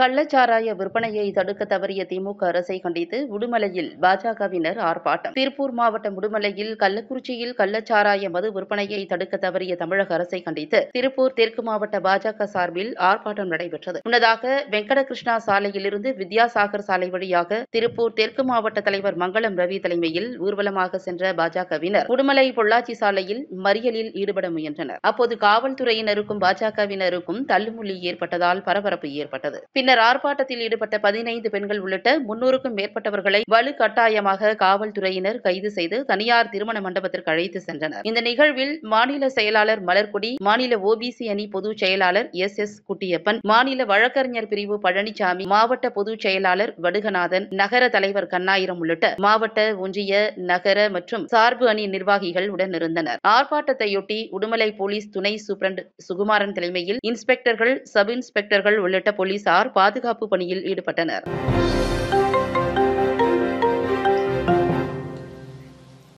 கள்ளச்சாராய விற்பனையை தடுக்க தவறிய திமுக அரசை கண்டித்து உடுமலையில் பாஜகவினர் ஆர்ப்பாட்டம். திருப்பூர் மாவட்டம் உடுமலையில் கள்ளக்குறிச்சியில் கள்ளச்சாராய மது விற்பனையை தடுக்க தவறிய தமிழக அரசை கண்டித்து திருப்பூர் தெற்கு மாவட்ட பாஜக சார்பில் ஆர்ப்பாட்டம் நடைபெற்றது. முன்னதாக வெங்கடகிருஷ்ணா சாலையிலிருந்து வித்யாசாகர் சாலை வழியாக திருப்பூர் தெற்கு மாவட்ட தலைவர் மங்களம் ரவி தலைமையில் ஊர்வலமாக சென்ற பாஜகவினர் உடுமலை பொள்ளாச்சி சாலையில் மறியலில் ஈடுபட முயன்றனர். அப்போது காவல்துறையினருக்கும் பாஜகவினருக்கும் தள்ளுமுள்ளி ஏற்பட்டதால் பரபரப்பு ஏற்பட்டது. பின்னர் ஆர்ப்பாட்டத்தில் ஈடுபட்ட பதினைந்து பெண்கள் உள்ளிட்ட முன்னூறுக்கும் மேற்பட்டவர்களை வலுக்கட்டாயமாக காவல்துறையினர் கைது செய்து தனியார் திருமண மண்டபத்திற்கு அழைத்து சென்றனர். இந்த நிகழ்வில் மாநில செயலாளர் மலர்கொடி மாநில ஓபிசி அணி பொதுச் செயலாளர் எஸ் எஸ் குட்டியப்பன் மாநில வழக்கறிஞர் பிரிவு பழனிசாமி மாவட்ட பொதுச் செயலாளர் வடுகநாதன் நகர தலைவர் கண்ணாயிரம் உள்ளிட்ட மாவட்ட ஒன்றிய நகர மற்றும் சார்பு அணி நிர்வாகிகள் உடனிருந்தனர் ஆர்ப்பாட்டத்தையொட்டி உடுமலை போலீஸ் துணை சூப்பரண்ட் சுகுமாரன் தலைமையில் இன்ஸ்பெக்டர்கள் சப் இன்ஸ்பெக்டர்கள் உள்ளிட்ட போலீசார் பாதுகாப்பு பணியில் ஈடுபட்டனர்.